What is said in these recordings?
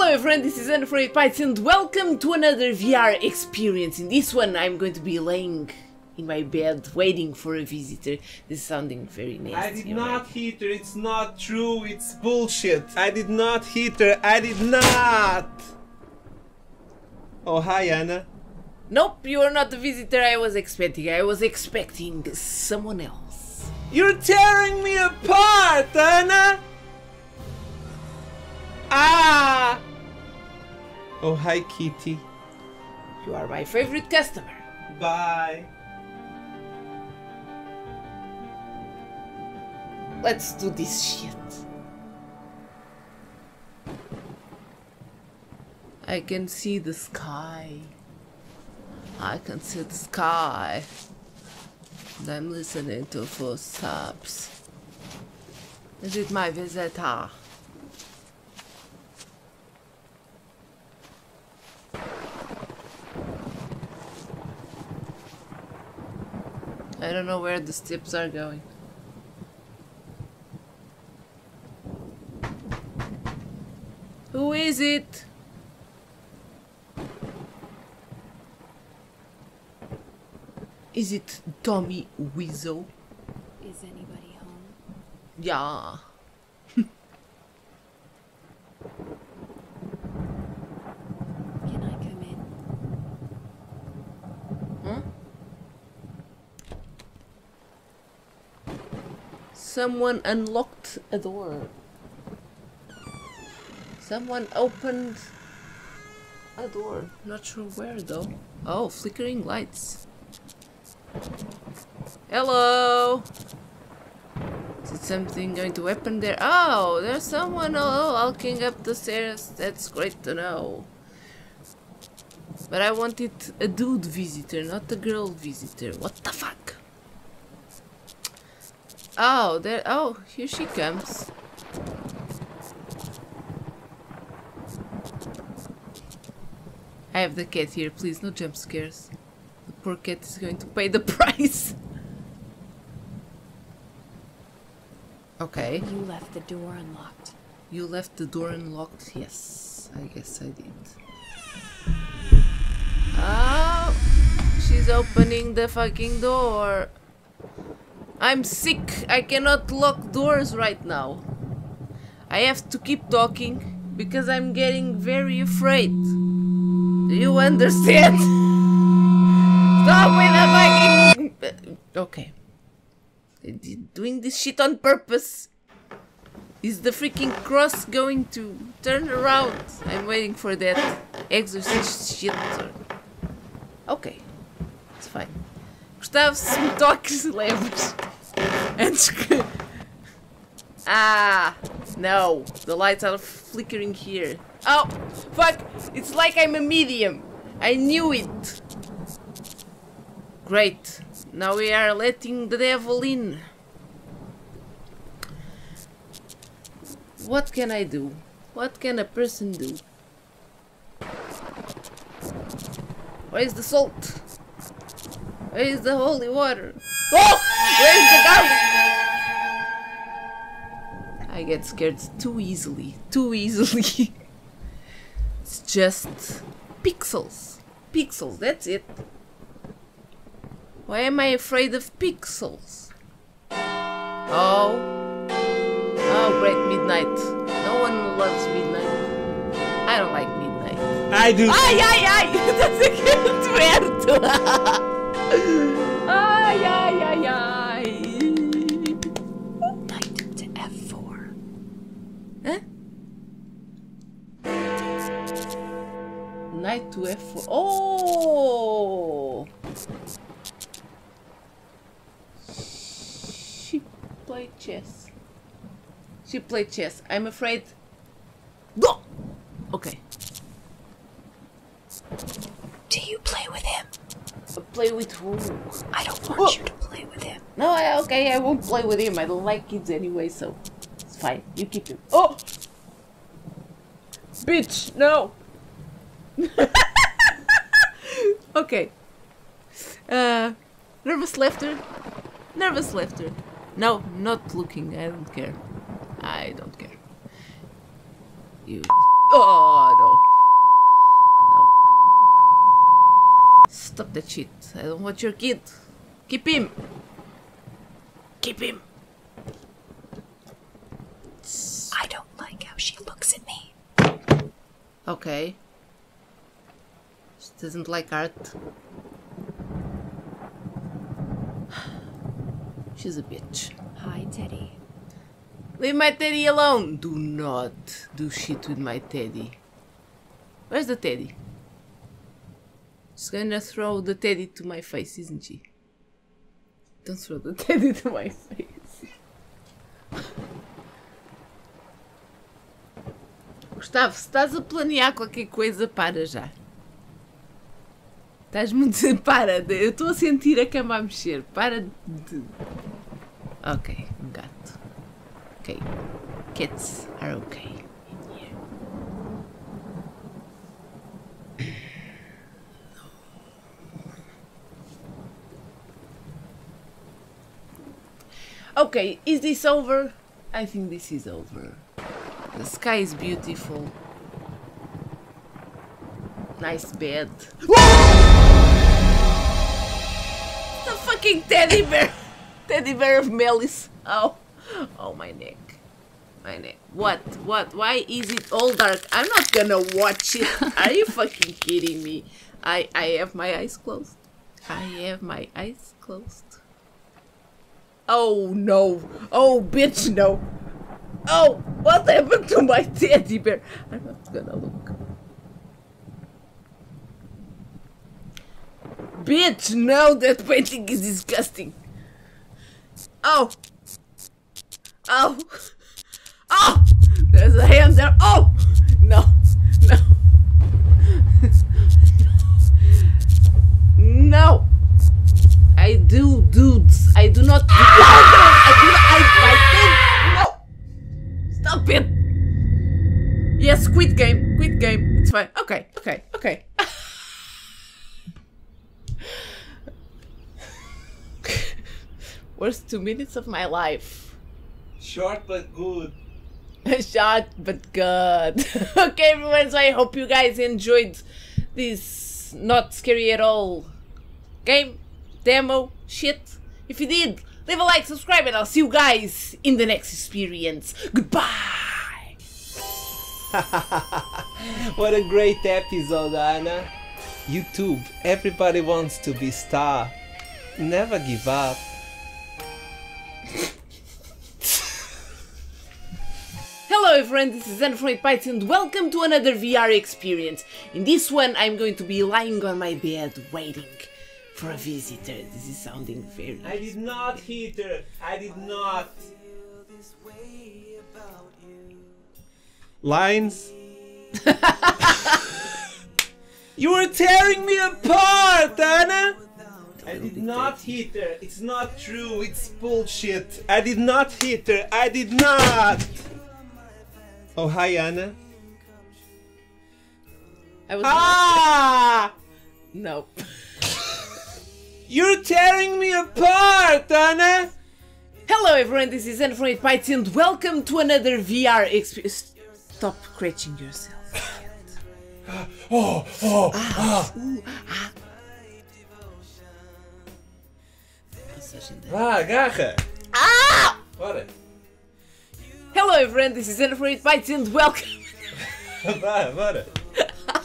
Hello everyone, this is Unafraid Python and welcome to another VR experience. In this one I'm going to be laying in my bed waiting for a visitor. This is sounding very nasty. I did not hit her, it's not true, it's bullshit. I did not hit her, I did not! Oh, hi Anna. Nope, you are not the visitor I was expecting. I was expecting someone else. You're tearing me apart, Anna! Ah! Oh, hi Kitty. You are my favorite customer. Bye. Let's do this shit. I can see the sky. I can see the sky. And I'm listening to footsteps. Is it my visitor? Don't know where the steps are going. Who is it? Is it Tommy Wiseau? Is anybody home? Yeah. Can I come in? Huh? Someone unlocked a door. Someone opened a door. Not sure where though. Oh, flickering lights. Hello. Is it something going to happen there? Oh, there's someone oh, walking up the stairs. That's great to know. But I wanted a dude visitor, not a girl visitor. What the fuck? Oh, there. Oh, here she comes. I have the cat here, please, no jump scares. The poor cat is going to pay the price. Okay. You left the door unlocked. You left the door unlocked? Yes, I guess I did. Oh, she's opening the fucking door. I'm sick. I cannot lock doors right now. I have to keep talking because I'm getting very afraid. Do you understand? Stop with the fucking. Okay. Doing this shit on purpose. Is the freaking cross going to turn around? I'm waiting for that exorcist shit. Ok. It's fine. Gustavo, se me toques leves. Antes que... Ah! No. The lights are flickering here. Oh! Fuck! It's like I'm a medium. I knew it. Great. Now we are letting the devil in. What can I do? What can a person do? Where is the salt? Where is the holy water? Oh! Where is the garlic? I get scared too easily. Too easily. it's just pixels. Pixels, that's it. Why am I afraid of pixels? Oh. Oh, great midnight. No one loves midnight. I don't like midnight. I do. Ai, ai, ai! Estás aqui perto! Ai, ai, ai, ai! Knight to F4. Hã? Knight to F4. Oh! She played chess. She played chess. I'm afraid. Go! Okay. Do you play with him? Play with who? I don't want Oh. you to play with him. No, I, okay, I won't play with him. I don't like kids anyway, so it's fine. You keep him. Oh! Bitch, no! okay. Uh, nervous laughter. Nervous laughter. No, not looking. I don't care. I don't care. You Oh no. No. Stop the shit. I don't want your kid. Keep him. Keep him. I don't like how she looks at me. Okay. She doesn't like art. She's a bitch. Hi, Teddy. Leave my teddy alone. Do not do shit with my teddy. Where's the teddy? She's gonna throw the teddy to my face, isn't she? Don't throw the teddy to my face. Gustavo, se estás a planear qualquer coisa, para já. Estás muito. Para, de- eu estou a sentir a cama a mexer. Para de. Ok, um gato. Okay. Kids are okay Okay, is this over? I think this is over. The sky is beautiful. Nice bed. the fucking teddy bear! Teddy bear of Melis. Oh, oh my neck. My neck. What? What? Why is it all dark? I'm not gonna watch it. Are you fucking kidding me? I I have my eyes closed. I have my eyes closed. Oh no! Oh bitch no! Oh, what happened to my teddy bear? I'm not gonna look. Bitch, no, that painting is disgusting. Oh. Oh. It's fine. Okay, okay, okay. Worst two minutes of my life. Short but good. Short but good. okay, everyone. So I hope you guys enjoyed this not scary at all game demo shit. If you did, leave a like, subscribe, and I'll see you guys in the next experience. Goodbye. What a great episode, Anna. YouTube, everybody wants to be star. Never give up. Hello everyone, this is Anna from 8Bites and welcome to another VR experience. In this one, I'm going to be lying on my bed waiting for a visitor. This is sounding very... I did not hit her. I did not. Lines. you were tearing me apart, Anna. I did not hit her. It's not true. It's bullshit. I did not hit her. I did not. Oh, hi, Anna. I was... Ah! Nope. You're tearing me apart, Anna. Hello everyone, this is Anna from 8Bites and welcome to another VR experience. Stop scratching yourself. Oh, oh, Ooh, ah. Massagem da- ah, agarra. Ah! Bora. Hello everyone, this is Anna from 8Bites and welcome. Bora, bora.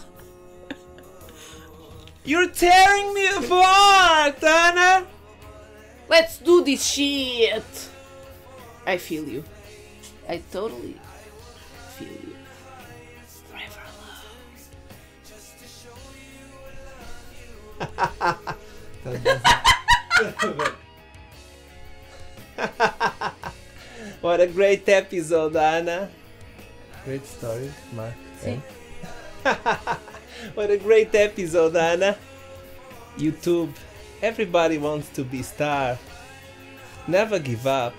You're tearing me apart, Anna. Let's do this shit! I feel you. I totally feel you. Forever what a great episode, Anna. Great story, Mark. Sim. what a great episode, Anna. YouTube, everybody wants to be star. Never give up.